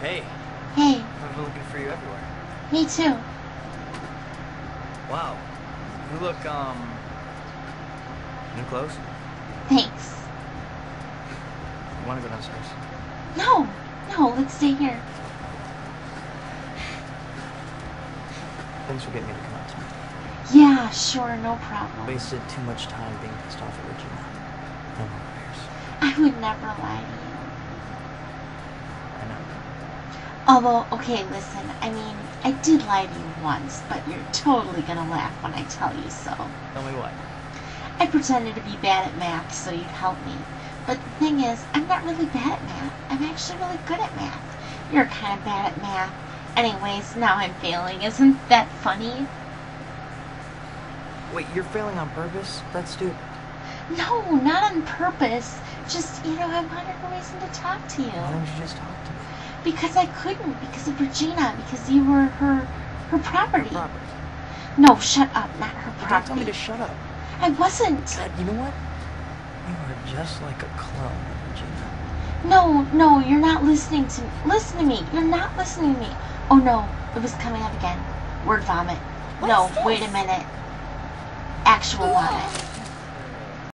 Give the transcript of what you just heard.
Hey, Hey, I've been looking for you everywhere. me too. Wow. You look, um. New clothes? Thanks. You wanna go downstairs? No, no, let's stay here. Thanks for getting me to come out tonight. Yeah, sure, no problem. Wasted too much time being pissed off at Regina. No more prayers. I would never lie to you. I know. Although, okay, listen, I mean, I did lie to you once, but you're totally gonna laugh when I tell you so. Tell me what? I pretended to be bad at math so you'd help me. But the thing is, I'm not really bad at math. I'm actually really good at math. You're kind of bad at math. Anyways, now I'm failing. Isn't that funny? Wait, you're failing on purpose? That's stupid. No, not on purpose. Just, you know, I wanted a reason to talk to you. Why don't you just talk to me? Because I couldn't, because of Regina, because you were her her property. Your property. No, shut up, not her property. You told me to shut up. I wasn't. God, you know what? You are just like a clone Regina. No, no, you're not listening to me. Listen to me. You're not listening to me. Oh no, it was coming up again. Word vomit. What no, wait a minute. Actual vomit.